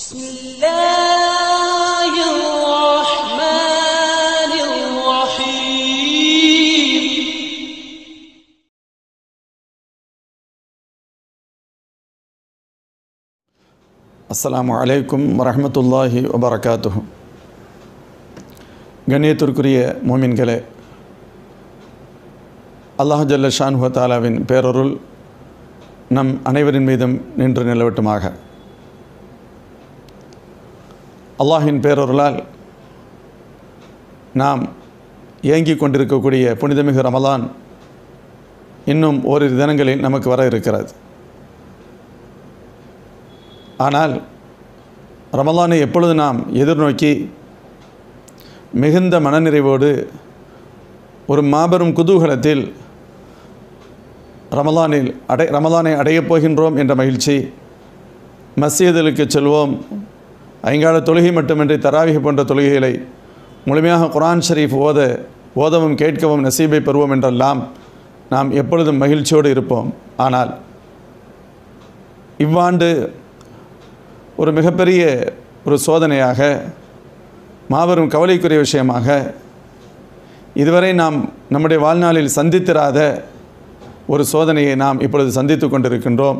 بسم الله الرحمن الرحيم அஸ்ஸலாமு அலைக்கும் வரஹ்மத்துல்லாஹி வபரகாத்துஹு கண்ணியத்திற்குரிய மோமின்களே அல்லாஹ் ஜல்ல ஷான்ஹு தாலாவின் பேரருள் நம் அனைவரின் மீதும் நின்று நிலவட்டுமாக அல்லாஹின் பேரொருளால் நாம் ஏங்கிக் கொண்டிருக்கக்கூடிய புனிதமிகு ரமலான் இன்னும் ஓரிரு தினங்களில் நமக்கு வர இருக்கிறது. ஆனால் ரமலானை எப்பொழுது நாம் எதிர்நோக்கி மிகுந்த மனநிறைவோடு ஒரு மாபெரும் குதூகலத்தில் ரமலானில் அடை ரமலானை அடையப் போகின்றோம் என்ற மகிழ்ச்சி மசீதலுக்கு செல்வோம் ஐங்கால தொழுகை மட்டுமின்றி தராவிக போன்ற தொழுகைகளை முழுமையாக குரான் ஷரீஃப் ஓத ஓதவும் கேட்கவும் நசீபை பெறுவோம் என்றெல்லாம் நாம் எப்பொழுதும் மகிழ்ச்சியோடு இருப்போம். ஆனால் இவ்வாண்டு ஒரு மிகப்பெரிய ஒரு சோதனையாக மாபெரும் கவலைக்குரிய விஷயமாக இதுவரை நாம் நம்முடைய வாழ்நாளில் சந்தித்திராத ஒரு சோதனையை நாம் இப்பொழுது சந்தித்து கொண்டிருக்கின்றோம்.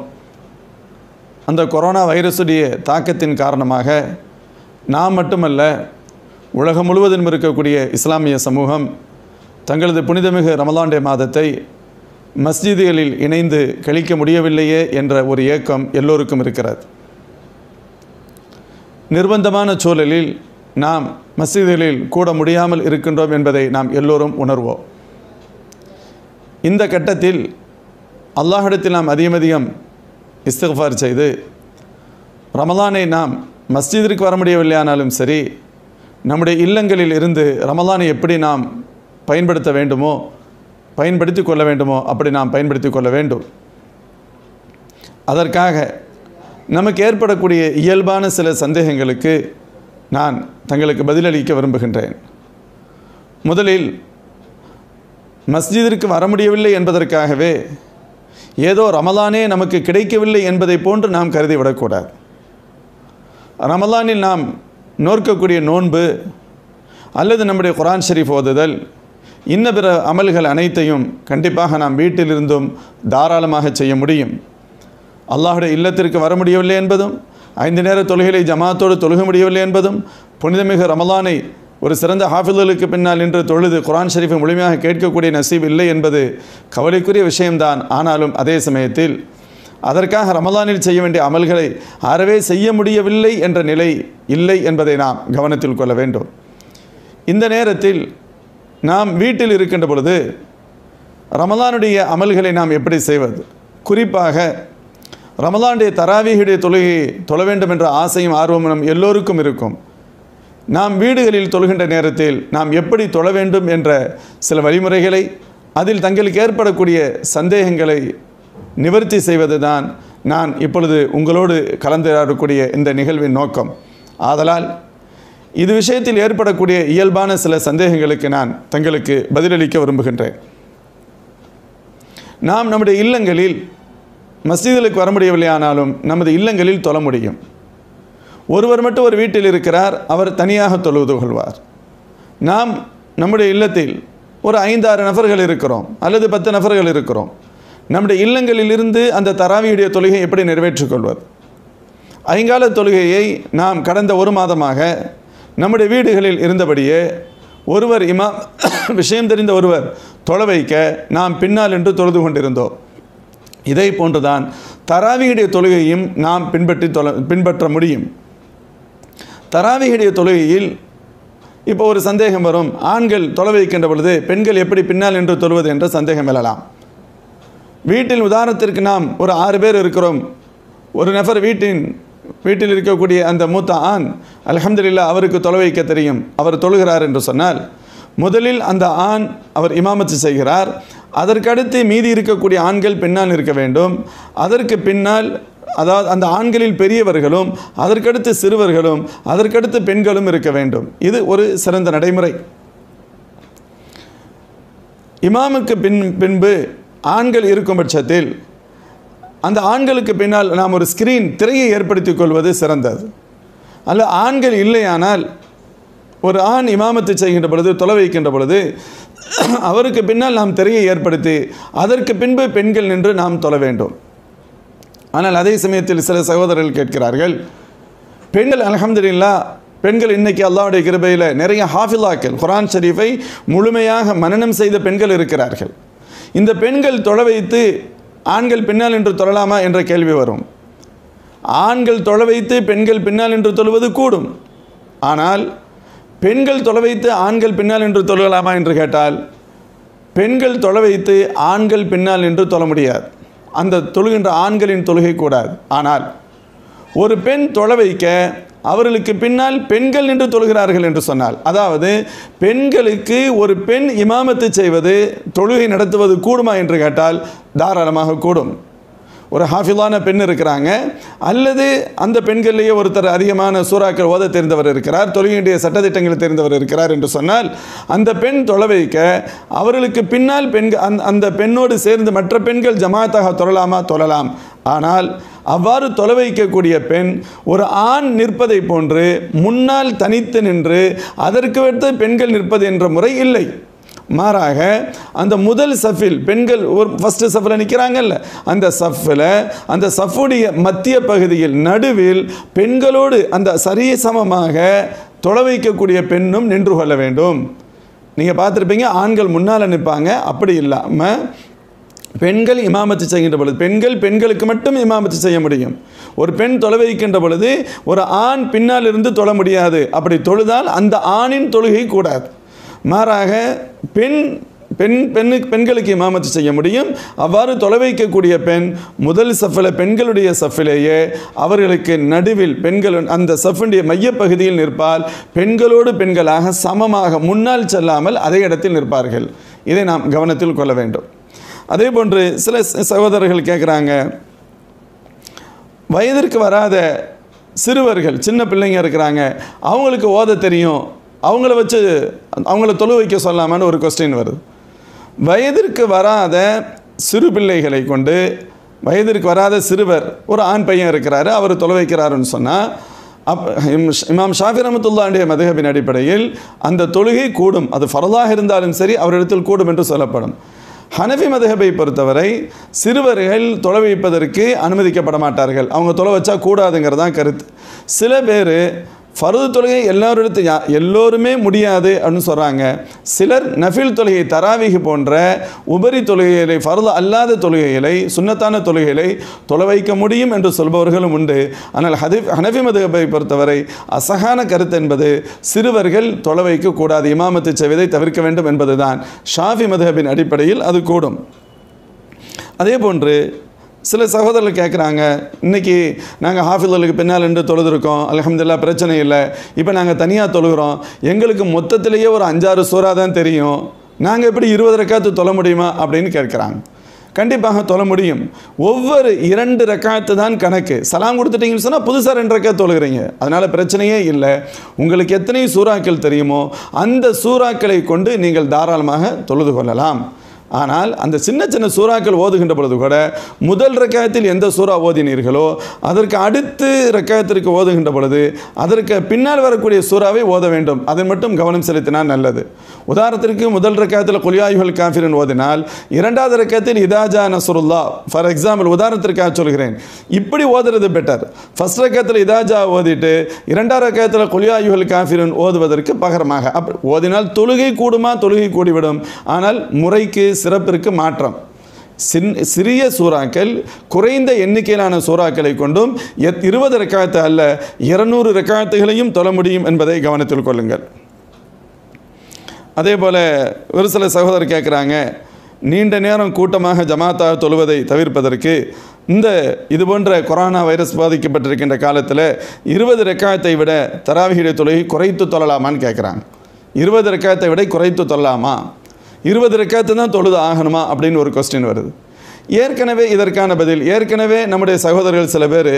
அந்த கொரோனா வைரஸுடைய தாக்கத்தின் காரணமாக நாம் மட்டுமல்ல உலகம் முழுவதும் இருக்கக்கூடிய இஸ்லாமிய சமூகம் தங்களது புனிதமிகு ரமலாண்டே மாதத்தை மஸ்ஜிதுகளில் இணைந்து கழிக்க முடியவில்லையே என்ற ஒரு ஏக்கம் எல்லோருக்கும் இருக்கிறது. நிர்பந்தமான சூழலில் நாம் மசீதுகளில் கூட முடியாமல் இருக்கின்றோம் என்பதை நாம் எல்லோரும் உணர்வோம். இந்த கட்டத்தில் அல்லாஹிடத்தில் நாம் அதிகம் அதிகம் இஸ்திஃபார் செய்து ரமலானை நாம் மஸ்ஜிதிற்கு வர முடியவில்லையானாலும் சரி நம்முடைய இல்லங்களில் இருந்து ரமலானை எப்படி நாம் பயன்படுத்த வேண்டுமோ பயன்படுத்தி கொள்ள வேண்டுமோ அப்படி நாம் பயன்படுத்தி கொள்ள வேண்டும். அதற்காக நமக்கு ஏற்படக்கூடிய இயல்பான சில சந்தேகங்களுக்கு நான் தங்களுக்கு பதிலளிக்க விரும்புகின்றேன். முதலில் மஸ்ஜிதிற்கு வர முடியவில்லை என்பதற்காகவே ஏதோ ரமலானே நமக்கு கிடைக்கவில்லை என்பதை போன்று நாம் கருதி விடக்கூடாது ரமலானில் நாம் நோற்கக்கூடிய நோன்பு அல்லது நம்முடைய குரான் ஷெரீஃப் ஓதுதல் இன்ன பிற அமல்கள் அனைத்தையும் கண்டிப்பாக நாம் வீட்டிலிருந்தும் தாராளமாக செய்ய முடியும். அல்லாஹுடைய இல்லத்திற்கு வர முடியவில்லை என்பதும் ஐந்து நேர தொழுகைகளை ஜமாத்தோடு தொழுக முடியவில்லை என்பதும் புனிதமிகு ரமலானை ஒரு சிறந்த ஹாஃபிதலுக்கு பின்னால் நின்று தொழுது குரான் ஷரீஃபை முழுமையாக கேட்கக்கூடிய நசீப் இல்லை என்பது கவலைக்குரிய விஷயம்தான். ஆனாலும் அதே சமயத்தில் அதற்காக ரமலானில் செய்ய வேண்டிய அமல்களை அறவே செய்ய முடியவில்லை என்ற நிலை இல்லை என்பதை நாம் கவனத்தில் கொள்ள வேண்டும். இந்த நேரத்தில் நாம் வீட்டில் இருக்கின்ற பொழுது ரமலானுடைய அமல்களை நாம் எப்படி செய்வது? குறிப்பாக ரமலானுடைய தராவிகளுடைய தொழுகையை தொழ வேண்டும் என்ற ஆசையும் ஆர்வமும் நம் எல்லோருக்கும் இருக்கும். நாம் வீடுகளில் தொழுகின்ற நேரத்தில் நாம் எப்படி தொழ வேண்டும் என்ற சில வழிமுறைகளை அதில் தங்களுக்கு ஏற்படக்கூடிய சந்தேகங்களை நிவர்த்தி செய்வது தான் நான் இப்பொழுது உங்களோடு கலந்துரையாடக்கூடிய இந்த நிகழ்வின் நோக்கம். ஆதலால் இது விஷயத்தில் ஏற்படக்கூடிய இயல்பான சில சந்தேகங்களுக்கு நான் தங்களுக்கு பதிலளிக்க விரும்புகின்றேன். நாம் நம்முடைய இல்லங்களில் மஸ்ஜிதுகளுக்கு வர முடியவில்லையானாலும் நமது இல்லங்களில் தொழ முடியும். ஒருவர் மட்டும் ஒரு வீட்டில் இருக்கிறார் அவர் தனியாக தொழுது கொள்வார். நாம் நம்முடைய இல்லத்தில் ஒரு ஐந்தாறு நபர்கள் இருக்கிறோம் அல்லது பத்து நபர்கள் இருக்கிறோம். நம்முடைய இல்லங்களிலிருந்து அந்த தராவியுடைய தொழுகை எப்படி நிறைவேற்றிக்கொள்வது ஐங்கால தொழுகையை நாம் கடந்த ஒரு மாதமாக நம்முடைய வீடுகளில் இருந்தபடியே ஒருவர் இமா விஷயம் தெரிந்த ஒருவர் தொலை வைக்க நாம் பின்னால் என்று தொழுது கொண்டிருந்தோம். இதை போன்றுதான் தராவியுடைய தொழுகையும் நாம் பின்பற்றி தொலை பின்பற்ற முடியும். தராவிகளுடைய தொழுகையில் இப்போ ஒரு சந்தேகம் வரும். ஆண்கள் தொலை வைக்கின்ற பொழுது பெண்கள் எப்படி பின்னால் என்று தொழுவது என்ற சந்தேகம் எழலாம். வீட்டில் உதாரணத்திற்கு நாம் ஒரு ஆறு பேர் இருக்கிறோம். ஒரு நபர் வீட்டின் வீட்டில் இருக்கக்கூடிய அந்த மூத்த ஆண் அலமதுல்லா அவருக்கு தொலை வைக்க தெரியும். அவர் தொழுகிறார் என்று சொன்னால் முதலில் அந்த ஆண் அவர் இமாமத்து செய்கிறார். அதற்கடுத்து மீதி இருக்கக்கூடிய ஆண்கள் பின்னால் இருக்க வேண்டும். அதற்கு பின்னால் அதாவது அந்த ஆண்களில் பெரியவர்களும் அதற்கடுத்து சிறுவர்களும் அதற்கடுத்து பெண்களும் இருக்க வேண்டும். இது ஒரு சிறந்த நடைமுறை. இமாமுக்கு பின் பின்பு ஆண்கள் இருக்கும் பட்சத்தில் அந்த ஆண்களுக்கு பின்னால் நாம் ஒரு ஸ்கிரீன் திரையை ஏற்படுத்திக் கொள்வது சிறந்தது. அல்ல ஆண்கள் இல்லையானால் ஒரு ஆண் இமாமத்து செய்கின்ற பொழுது தொலை வைக்கின்ற பொழுது அவருக்கு பின்னால் நாம் திரையை ஏற்படுத்தி அதற்கு பின்பு பெண்கள் நின்று நாம் தொழ வேண்டும். ஆனால் அதே சமயத்தில் சில சகோதரர்கள் கேட்கிறார்கள் பெண்கள் அலமதுல்லா பெண்கள் இன்றைக்கி அல்லாவுடைய கிருபையில் நிறைய ஹாஃபிலாக்கள் குரான் ஷரீஃபை முழுமையாக மனனம் செய்த பெண்கள் இருக்கிறார்கள். இந்த பெண்கள் தொழ வைத்து ஆண்கள் பின்னால் என்று தொழலாமா என்ற கேள்வி வரும். ஆண்கள் தொழ வைத்து பெண்கள் பின்னால் என்று தொழுவது கூடும். ஆனால் பெண்கள் தொலை வைத்து ஆண்கள் பின்னால் என்று தொழலாமா என்று கேட்டால் பெண்கள் தொலை வைத்து ஆண்கள் பின்னால் என்று தொழ முடியாது. அந்த தொழுகின்ற ஆண்களின் தொழுகை கூடாது. ஆனால் ஒரு பெண் தொலை வைக்க அவர்களுக்கு பின்னால் பெண்கள் நின்று தொழுகிறார்கள் என்று சொன்னால் அதாவது பெண்களுக்கு ஒரு பெண் இமாமத்து செய்வது தொழுகை நடத்துவது கூடுமா என்று கேட்டால் தாராளமாக கூடும். ஒரு ஹாஃபிலான பெண் இருக்கிறாங்க. அல்லது அந்த பெண்கள்லேயே ஒருத்தர் அதிகமான சூறாக்கள் ஓத தெரிந்தவர் இருக்கிறார் தொழுகையுடைய சட்டத்திட்டங்கள் தெரிந்தவர் இருக்கிறார் என்று சொன்னால் அந்த பெண் தொலை வைக்க அவர்களுக்கு பின்னால் பெண்கள் அந்த அந்த பெண்ணோடு சேர்ந்து மற்ற பெண்கள் ஜமாத்தாக தொழலாமா? தொழலாம். ஆனால் அவ்வாறு தொலை வைக்கக்கூடிய பெண் ஒரு ஆண் நிற்பதை போன்று முன்னால் தனித்து நின்று அதற்கு அடுத்து பெண்கள் நிற்பது என்ற முறை இல்லை. மாறாக அந்த முதல் சஃபில் பெண்கள் ஒரு ஃபஸ்ட்டு சஃபில் நிற்கிறாங்கல்ல அந்த சஃபில் அந்த சஃபுடைய மத்திய பகுதியில் நடுவில் பெண்களோடு அந்த சரிய சமமாக தொலை வைக்கக்கூடிய பெண்ணும் நின்று கொள்ள வேண்டும். நீங்கள் பார்த்துருப்பீங்க ஆண்கள் முன்னால் நிற்பாங்க அப்படி இல்லாமல் பெண்கள் இமாமத்து செய்கின்ற பொழுது பெண்கள் பெண்களுக்கு மட்டும் இமாமத்து செய்ய முடியும். ஒரு பெண் தொலை வைக்கின்ற பொழுது ஒரு ஆண் பின்னால் இருந்து தொழ முடியாது. அப்படி தொழுதால் அந்த ஆணின் தொழுகை கூடாது. மாறாக பெண் பெண் பெண்ணுக்கு பெண்களுக்கு இமாமத்து செய்ய முடியும். அவ்வாறு தொலை வைக்கக்கூடிய பெண் முதல் சஃபில் பெண்களுடைய சஃபிலேயே அவர்களுக்கு நடுவில் பெண்கள் அந்த சஃபுடைய மையப்பகுதியில் நிற்பால் பெண்களோடு பெண்களாக சமமாக முன்னால் செல்லாமல் அதே இடத்தில் நிற்பார்கள். இதை நாம் கவனத்தில் கொள்ள வேண்டும். அதே போன்று சில சகோதரர்கள் கேட்குறாங்க வயதிற்கு வராத சிறுவர்கள் சின்ன பிள்ளைங்க இருக்கிறாங்க அவங்களுக்கு ஓத தெரியும். அவங்கள வச்சு அவங்கள தொழு வைக்க சொல்லாமான்னு ஒரு கொஸ்டின் வருது. வயதிற்கு வராத சிறு பிள்ளைகளை கொண்டு வயதிற்கு வராத சிறுவர் ஒரு ஆண் பையன் இருக்கிறாரு அவர் தொலை வைக்கிறாருன்னு சொன்னால் அப் இம்- இமாம் ஷாஃபி ரமத்துல்லாண்டிய மதுகபின் அடிப்படையில் அந்த தொழுகை கூடும். அது ஃபரலாக இருந்தாலும் சரி அவரிடத்தில் கூடும் என்று சொல்லப்படும். ஹனஃபி மதுகபை பொறுத்தவரை சிறுவர்கள் தொலை வைப்பதற்கு அனுமதிக்கப்பட மாட்டார்கள். அவங்க தொலை வச்சா கூடாதுங்கிறதான் கருத்து. சில பேர் ஃபருது தொழுகை எல்லோரிடத்தையும் எல்லோருமே முடியாது அப்படின்னு சொல்கிறாங்க சிலர் நஃபில் தொழுகை தராவிகி போன்ற உபரி தொழுகைகளை ஃபருது அல்லாத தொழுகைகளை சுன்னத்தான தொழுகைகளை தொலை வைக்க முடியும் என்று சொல்பவர்களும் உண்டு. ஆனால் ஹதி ஹனஃபி மதுகபை பொறுத்தவரை அசகான கருத்து என்பது சிறுவர்கள் தொலை வைக்கக்கூடாது இமாமத்து செய்வதை தவிர்க்க வேண்டும் என்பதுதான். ஷாஃபி மதுஹபின் அடிப்படையில் அது கூடும். அதே போன்று சில சகோதரர்கள் கேட்குறாங்க இன்னைக்கு நாங்கள் ஹாஃபிதலுக்கு பின்னால் நின்று தொழுதுருக்கோம். அலமதுல்லா பிரச்சனை இல்லை. இப்போ நாங்கள் தனியாக தொழுகிறோம். எங்களுக்கு மொத்தத்திலேயே ஒரு அஞ்சாறு சூறா தான் தெரியும். நாங்கள் எப்படி இருபது ரக்காத்து தொழ முடியுமா? அப்படின்னு கேட்குறாங்க கண்டிப்பாக தொழ முடியும். ஒவ்வொரு இரண்டு ரக்காத்து தான் கணக்கு. சலாம் கொடுத்துட்டீங்கன்னு சொன்னால் புதுசாக ரெண்டு ரக்கா தொழுகிறீங்க. அதனால் பிரச்சனையே இல்லை. உங்களுக்கு எத்தனை சூறாக்கள் தெரியுமோ அந்த சூறாக்களை கொண்டு நீங்கள் தாராளமாக தொழுது கொள்ளலாம். ஆனால் அந்த சின்ன சின்ன சூறாக்கள் ஓதுகின்ற பொழுது கூட முதல் ரக்காயத்தில் எந்த சூறா ஓதினீர்களோ அதற்கு அடுத்து ரக்காயத்திற்கு ஓதுகின்ற பொழுது அதற்கு பின்னால் வரக்கூடிய சூறாவை ஓத வேண்டும். அதை மட்டும் கவனம் செலுத்தினால் நல்லது. உதாரணத்திற்கு முதல் ரக்காயத்தில் குலியாயுகள் காஃபிரன் ஓதினால் இரண்டாவது ரக்காயத்தில் இதாஜா நசுருல்லா ஃபார் எக்ஸாம்பிள் உதாரணத்திற்காக சொல்கிறேன். இப்படி ஓதுறது பெட்டர் ஃபர்ஸ்ட் ரக்காயத்தில் இதாஜா ஓதிட்டு இரண்டாவது ரக்காயத்தில் குலியாயுகள் காஃபிரன் ஓதுவதற்கு பகரமாக. அப்படி ஓதினால் தொழுகை கூடுமா? தொழுகை கூடிவிடும். ஆனால் முறைக்கு சிறப்பிற்கு மாற்றம். சின் சிறிய சூறாக்கள் குறைந்த எண்ணிக்கையிலான சூறாக்களை கொண்டும் எத் இருபது ரெக்காயத்து அல்ல இருநூறு ரெக்காயத்துகளையும் தொழ முடியும் என்பதை கவனத்தில் கொள்ளுங்கள். அதே போல் ஒரு சில சகோதரர் கேட்குறாங்க நீண்ட நேரம் கூட்டமாக ஜமாத்தாக தொழுவதை தவிர்ப்பதற்கு இந்த இது போன்ற கொரோனா வைரஸ் பாதிக்கப்பட்டிருக்கின்ற காலத்தில் இருபது ரெக்காயத்தை விட தராவிகிட தொழுகை குறைத்து தொழலாமான்னு கேட்குறாங்க. இருபது ரெக்காயத்தை விட குறைத்து தொழலாமா? இருபது ரெக்காயத்து தான் தொழுது ஆகணுமா அப்படின்னு ஒரு கொஸ்டின் வருது. ஏற்கனவே இதற்கான பதில் ஏற்கனவே நம்முடைய சகோதரர்கள் சில பேர்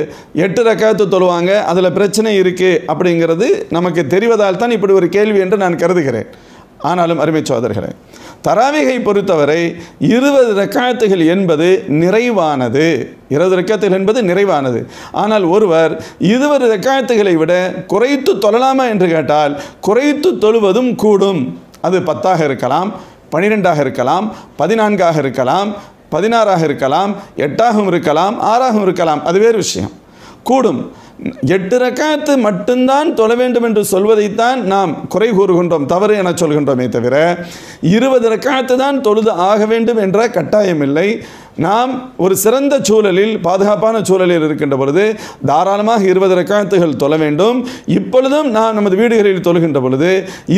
எட்டு ரக்காத்து தொழுவாங்க அதில் பிரச்சனை இருக்குது அப்படிங்கிறது நமக்கு தெரிவதால் தான் இப்படி ஒரு கேள்வி என்று நான் கருதுகிறேன். ஆனாலும் அருமை சோதர்களே தராவிகை பொறுத்தவரை இருபது ரக்காத்துகள் என்பது நிறைவானது. இருபது ரக்காத்துகள் என்பது நிறைவானது. ஆனால் ஒருவர் இருபது ரக்காத்துகளை விட குறைத்து தொழலாமா என்று கேட்டால் குறைத்து தொழுவதும் கூடும். அது பத்தாக இருக்கலாம் பனிரெண்டாக இருக்கலாம் பதினான்காக இருக்கலாம் பதினாறாக இருக்கலாம் எட்டாகவும் இருக்கலாம் ஆறாகவும் இருக்கலாம். அது வேறு விஷயம். கூடும். எட்டு ரக்காத்து மட்டும்தான் தொழ வேண்டும் என்று சொல்வதைத்தான் நாம் குறை கூறுகின்றோம் தவறு என சொல்கின்றோமே தவிர இருபது ரக்காத்து தான் தொழுது ஆக வேண்டும் என்ற கட்டாயம் இல்லை. நாம் ஒரு சிறந்த சூழலில் பாதுகாப்பான சூழலில் இருக்கின்ற பொழுது தாராளமாக இருபது ரக்காத்துகள் தொழ வேண்டும். இப்பொழுதும் நாம் நமது வீடுகளில் தொழுகின்ற பொழுது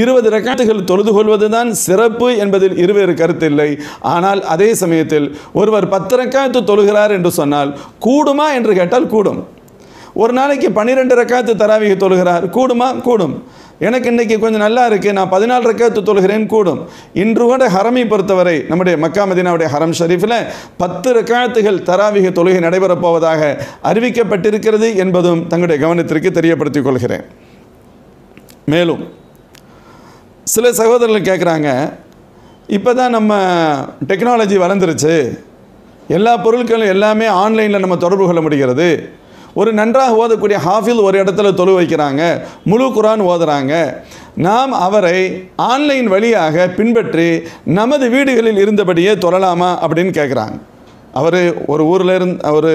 இருபது ரக்காத்துகள் தொழுது கொள்வது தான் சிறப்பு என்பதில் இருவேறு கருத்தில்லை. ஆனால் அதே சமயத்தில் ஒருவர் பத்து ரக்காத்து தொழுகிறார் என்று சொன்னால் கூடுமா என்று கேட்டால் கூடும். ஒரு நாளைக்கு பன்னிரெண்டு ரக்காத்து தராவிக தொழுகிறார். கூடுமா? கூடும். எனக்கு இன்னைக்கு கொஞ்சம் நல்லா இருக்குது நான் பதினாலு ரக்காத்து தொழுகிறேன். கூடும். இன்று கூட ஹரமை பொறுத்தவரை நம்முடைய மக்கா மதினாவுடைய ஹரம் ஷரீஃபில் பத்து ரக்காத்துகள் தராவிக தொழுகை நடைபெறப் போவதாக அறிவிக்கப்பட்டிருக்கிறது என்பதும் தங்களுடைய கவனத்திற்கு தெரியப்படுத்திக் கொள்கிறேன். மேலும் சில சகோதரர்கள் கேட்குறாங்க இப்போ தான் நம்ம டெக்னாலஜி வளர்ந்துருச்சு. எல்லா பொருட்களும் எல்லாமே ஆன்லைனில் நம்ம தொடர்பு கொள்ள முடிகிறது. ஒரு நன்றாக ஓதக்கூடிய ஹாஃபில் ஒரு இடத்துல தொழு வைக்கிறாங்க. முழு குரான் ஓதுறாங்க. நாம் அவரை ஆன்லைன் வழியாக பின்பற்றி நமது வீடுகளில் இருந்தபடியே தொழலாமா அப்படின்னு கேட்குறாங்க அவர் ஒரு ஊரில் இருந்து அவர்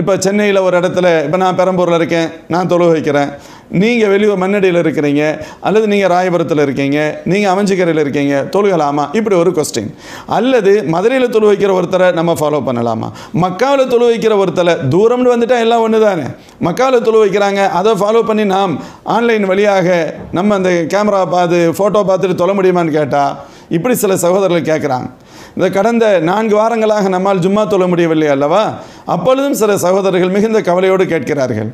இப்போ சென்னையில் ஒரு இடத்துல இப்போ நான் பெரம்பூரில் இருக்கேன் நான் தொழு வைக்கிறேன். நீங்கள் வெளியூர் மண்ணடியில் இருக்கிறீங்க அல்லது நீங்கள் ராயபுரத்தில் இருக்கீங்க நீங்கள் அமைஞ்சிக்கரையில் இருக்கீங்க தொழுகலாமா? இப்படி ஒரு கொஸ்டின் அல்லது மதுரையில் தொழு வைக்கிற ஒருத்தரை நம்ம ஃபாலோ பண்ணலாமா? மக்காவில் தொழு வைக்கிற ஒருத்தரை தூரம்னு வந்துட்டால் எல்லாம் ஒன்று தானே மக்காவில் தொழு வைக்கிறாங்க அதை ஃபாலோ பண்ணி நாம் ஆன்லைன் வழியாக நம்ம அந்த கேமரா பார்த்து ஃபோட்டோ பார்த்துட்டு தொழ முடியுமான்னு கேட்டால் இப்படி சில சகோதரர்கள் கேட்குறாங்க இந்த கடந்த நான்கு வாரங்களாக நம்மால் ஜும்மா தொழ முடியவில்லை அல்லவா? அப்பொழுதும் சில சகோதரர்கள் மிகுந்த கவலையோடு கேட்கிறார்கள்.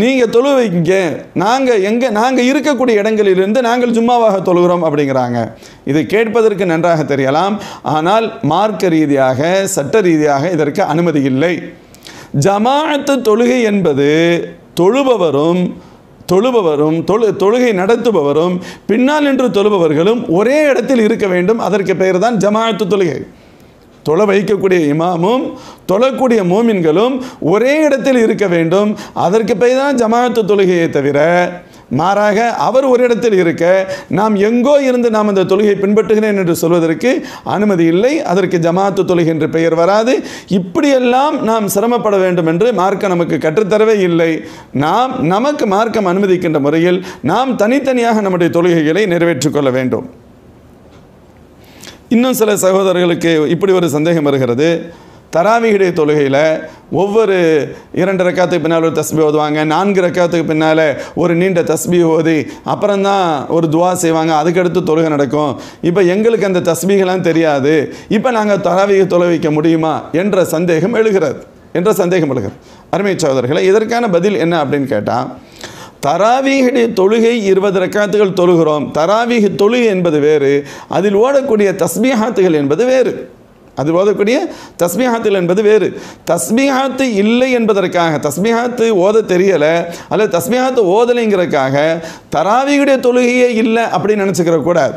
நீங்கள் தொழு வைங்க நாங்கள் எங்கே நாங்கள் இருக்கக்கூடிய இடங்களிலிருந்து நாங்கள் ஜும்மாவாக தொழுகிறோம் அப்படிங்கிறாங்க. இது கேட்பதற்கு நன்றாக தெரியலாம். ஆனால் மார்க்க ரீதியாக சட்ட ரீதியாக இதற்கு அனுமதி இல்லை. ஜமாஅத்து தொழுகை என்பது தொழுபவரும் தொழுபவரும் தொழு தொழுகை நடத்துபவரும் பின்னால் நின்று தொழுபவர்களும் ஒரே இடத்தில் இருக்க வேண்டும். அதற்கு பெயர் தான் ஜமாஅத்து தொழுகை. தொலை வைக்கக்கூடிய இமாமும் தொழக்கூடிய மோமின்களும் ஒரே இடத்தில் இருக்க வேண்டும். அதற்கு பெயர் தான் ஜமாஅத்து தொழுகையை தவிர மாறாக அவர் ஒரு இடத்தில் இருக்க நாம் எங்கோ இருந்து நாம் அந்த தொழுகையை பின்பற்றுகிறேன் என்று சொல்வதற்கு அனுமதி இல்லை. அதற்கு ஜமாத்து தொழுகை என்று பெயர் வராது. இப்படியெல்லாம் நாம் சிரமப்பட வேண்டும் என்று மார்க்கம் நமக்கு கற்றுத்தரவே இல்லை. நாம் நமக்கு மார்க்கம் அனுமதிக்கின்ற முறையில் நாம் தனித்தனியாக நம்முடைய தொழுகைகளை நிறைவேற்றிக் கொள்ள வேண்டும். இன்னும் சில சகோதரர்களுக்கு இப்படி ஒரு சந்தேகம் வருகிறது. தராவியுடைய தொழுகையில் ஒவ்வொரு இரண்டு ரக்காத்துக்கு பின்னால் ஒரு தஸ்பி ஓதுவாங்க நான்கு ரக்காத்துக்கு பின்னால் ஒரு நீண்ட தஸ்பி ஓதி அப்புறம்தான் ஒரு துவா செய்வாங்க அதுக்கடுத்து தொழுகை நடக்கும். இப்போ எங்களுக்கு அந்த தஸ்பிகளாம் தெரியாது. இப்போ நாங்கள் தராவியை தொலைவிக்க முடியுமா என்ற சந்தேகம் எழுகிறது. என்ற சந்தேகம் எழுகிறது. அருமை சகோதரர்களை இதற்கான பதில் என்ன அப்படின்னு கேட்டால் தராவீகுடைய தொழுகை இருபது ரக்காத்துகள் தொழுகிறோம். தராவீக தொழுகை என்பது வேறு அதில் ஓடக்கூடிய தஸ்பீஹாத்துகள் என்பது வேறு. அது ஓதக்கூடிய தஸ்மிஹாத்தில் என்பது வேறு. தஸ்மிஹாத்து இல்லை என்பதற்காக தஸ்மிஹாத்து ஓத தெரியலை அல்லது தஸ்மிஹாத்து ஓதலைங்கிறதுக்காக தராவியுடைய தொழுகையே இல்லை அப்படின்னு நினச்சிக்கிற கூடாது.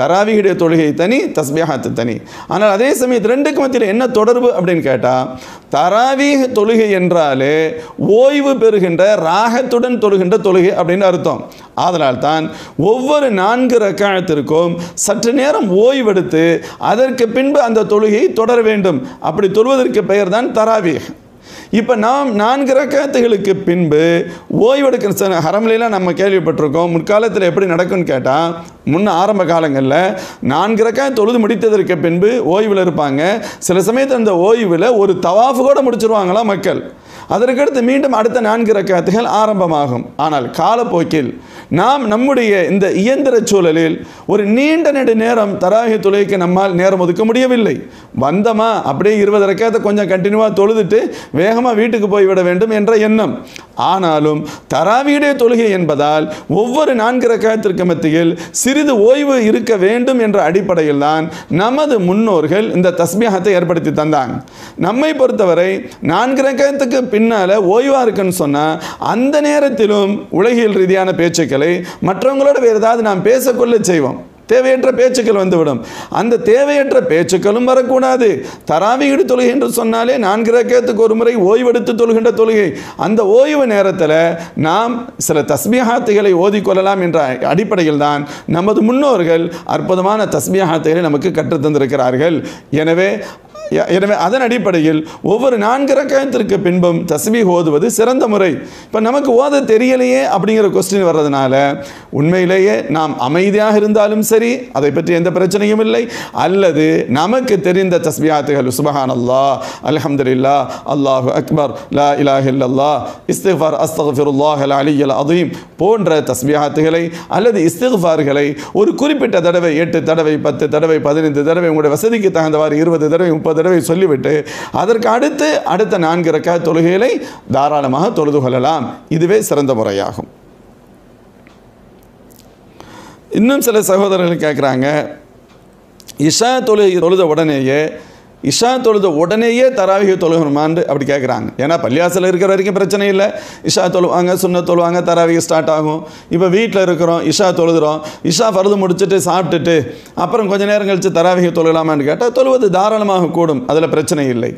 தராவியுடைய தொழுகை தனி தஸ்பியாத்து தனி. ஆனால் அதே சமயத்தில் ரெண்டுக்கு மத்தியில் என்ன தொடர்பு அப்படின்னு கேட்டால் தராவீக தொழுகை என்றாலே ஓய்வு பெறுகின்ற ராகத்துடன் தொழுகின்ற தொழுகை அப்படின்னு அர்த்தம். அதனால் தான் ஒவ்வொரு நான்கு ரக்காயத்திற்கும் சற்று நேரம் ஓய்வெடுத்து அதற்கு பின்பு அந்த தொழுகையை தொடர வேண்டும். அப்படி தொழுவதற்கு பெயர் தான் தராவீக. இப்போ நாம் நான்கு ரக்காத்துகளுக்கு பின்பு ஓய்வெடுக்கிற ஹரம்லாம் நம்ம கேள்விப்பட்டிருக்கோம். முற்காலத்தில் எப்படி நடக்கும்னு கேட்டால் முன்ன ஆரம்ப காலங்களில் நான்கு ரக்காய் தொழுது முடித்ததற்கு பின்பு ஓய்வில் இருப்பாங்க. சில சமயத்தில் அந்த ஓய்வில் ஒரு தவாஃபு கூட முடிச்சிருவாங்களா மக்கள். அதற்கடுத்து மீண்டும் அடுத்த நான்கு ரக்காத்துகள் ஆரம்பமாகும். ஆனால் காலப்போக்கில் நாம் நம்முடைய இந்த இயந்திர சூழலில் ஒரு நீண்ட நெடு நேரம் தராகி தொழுகைக்கு நம்மால் நேரம் ஒதுக்க முடியவில்லை. வந்தமா? அப்படியே இருபது ரக்காத்தை கொஞ்சம் கண்டினியூவாக தொழுதுட்டு வேகமாக வீட்டுக்கு போய்விட வேண்டும் என்ற எண்ணம். ஆனாலும் தராவியுடைய தொழுகை என்பதால் ஒவ்வொரு நான்கு ரக்காயத்திற்கு மத்தியில் சிறிது ஓய்வு இருக்க வேண்டும் என்ற அடிப்படையில் தான் நமது முன்னோர்கள் இந்த தஸ்மியகத்தை ஏற்படுத்தி தந்தாங்க நம்மை பொறுத்தவரை நான்கு ரக்காயத்துக்கு பின்னால் ஓய்வாக இருக்குன்னு சொன்னால் அந்த நேரத்திலும் உலகியல் ரீதியான பேச்சுக்களை மற்றவங்களோட வேறு ஏதாவது நாம் பேசக்கொள்ள செய்வோம். தேவையற்ற பேச்சுக்கள் வந்துவிடும். அந்த தேவையற்ற பேச்சுக்களும் வரக்கூடாது. தராவிகிடு தொழுகை என்று சொன்னாலே நான்கு ரக்கத்துக்கு ஒரு முறை ஓய்வெடுத்து தொழுகின்ற தொழுகை. அந்த ஓய்வு நேரத்தில் நாம் சில தஸ்மியாத்துகளை ஓதிக்கொள்ளலாம் என்ற அடிப்படையில் தான் நமது முன்னோர்கள் அற்புதமான தஸ்மியாத்துகளை நமக்கு கற்றுத்தந்திருக்கிறார்கள். எனவே எனவே அதன் அடிப்படையில் ஒவ்வொரு நான்கு ரக்காயத்திற்கு பின்பும் தஸ்மீ ஓதுவது சிறந்த முறை. இப்போ நமக்கு ஓத தெரியலையே அப்படிங்கிற கொஸ்டின் வர்றதுனால உண்மையிலேயே நாம் அமைதியாக இருந்தாலும் சரி அதை பற்றி எந்த பிரச்சனையும் இல்லை. அல்லது நமக்கு தெரிந்த தஸ்பியாத்துகள் சுபஹான் அல்லா அல்ஹம்துலில்லா அல்லாஹு அக்பர் லா இலாஹ் இல்லல்லா இஸ்திஃபார் அஸ்தஃபிருல்லாஹ் அல் அலியல் அதீம் போன்ற தஸ்பியாத்துகளை அல்லது இஸ்திஃபார்களை ஒரு குறிப்பிட்ட தடவை எட்டு தடவை பத்து தடவை பதினைந்து தடவை உங்களுடைய வசதிக்கு தகுந்தவாறு இருபது தடவை முப்பது தடவை சொல்லிவிட்டு அதற்கு அடுத்து அடுத்த நான்கு ரக்கா தொழுகைகளை தாராளமாக தொழுது கொள்ளலாம். இதுவே சிறந்த முறையாகும். இன்னும் சில சகோதரர்கள் கேட்குறாங்க இஷா தொழுகை தொழுத உடனேயே இஷா தொழுத உடனேயே தராவிக தொழுகணுமான்னு அப்படி கேட்குறாங்க ஏன்னா பள்ளியாசில் இருக்கிற வரைக்கும் பிரச்சனை இல்லை. இஷா தொழுவாங்க சுண்ண தொழுவாங்க தராவிக ஸ்டார்ட் ஆகும். இப்போ வீட்டில் இருக்கிறோம் இஷா தொழுதுறோம். இஷா ஃபர்து முடிச்சுட்டு சாப்பிட்டுட்டு அப்புறம் கொஞ்ச நேரம் கழித்து தராவிக தொழுகலாமான்னு கேட்டால் தொழுவது தாராளமாக கூடும். அதில் பிரச்சனை இல்லை.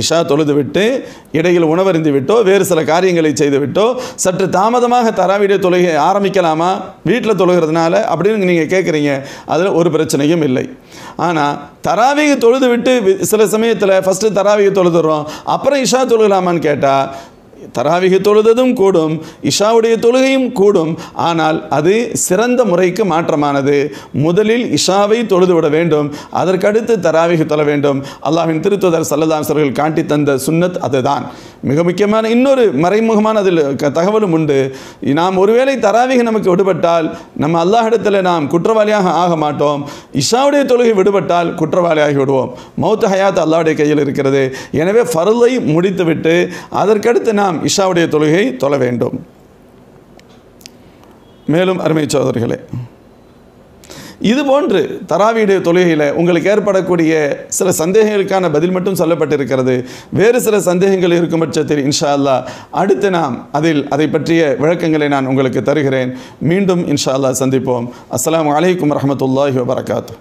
இஷா தொழுதுவிட்டு இடையில் உணவருந்து விட்டோ வேறு சில காரியங்களை செய்து விட்டோ சற்று தாமதமாக தராவிடைய தொழுகை ஆரம்பிக்கலாமா? வீட்டில் தொழுகிறதுனால அப்படின்னு நீங்கள் கேட்குறீங்க அதில் ஒரு பிரச்சனையும் இல்லை. ஆனால் தராவிக தொழுது விட்டு சில சமயத்தில் ஃபஸ்ட்டு தராவிக தொழுதுறோம் அப்புறம் இஷா தொழுகலாமான்னு கேட்டால் தராவிக தொழுததும் கூடும் இஷாவுடைய தொழுகையும் கூடும். ஆனால் அது சிறந்த முறைக்கு மாற்றமானது. முதலில் இஷாவை தொழுது விட வேண்டும். அதற்கடுத்து தராவிக தொழ வேண்டும். அல்லாஹின் திருத்துதர் சல்லதாசர்கள் காட்டி தந்த சுன்னத் அதுதான். மிக முக்கியமான இன்னொரு மறைமுகமான அதில் தகவலும் உண்டு. நாம் ஒருவேளை தராவிக நமக்கு விடுபட்டால் நம்ம அல்லாஹிடத்தில் நாம் குற்றவாளியாக ஆக மாட்டோம். இஷாவுடைய தொழுகை விடுபட்டால் குற்றவாளியாகி விடுவோம். மௌத்த ஹயாத் அல்லாவுடைய கையில் இருக்கிறது. எனவே ஃபர்லை முடித்துவிட்டு அதற்கடுத்து நாம் இஷாவுடைய தொழுகை தொழ வேண்டும். மேலும் அருமை சோதரிகளே இது போன்று தராவியுடைய தொழுகையில் உங்களுக்கு ஏற்படக்கூடிய சில சந்தேகங்களுக்கான பதில் மட்டும் சொல்லப்பட்டிருக்கிறது. வேறு சில சந்தேகங்கள் இருக்கும் பட்சத்தில் இன்ஷா அல்லா அடுத்து நாம் அதில் அதை பற்றிய விளக்கங்களை நான் உங்களுக்கு தருகிறேன். மீண்டும் இன்ஷா அல்லா சந்திப்போம். அஸ்லாம் அலைக்கும் வரமத்துல்லாஹி வபரகாத்து.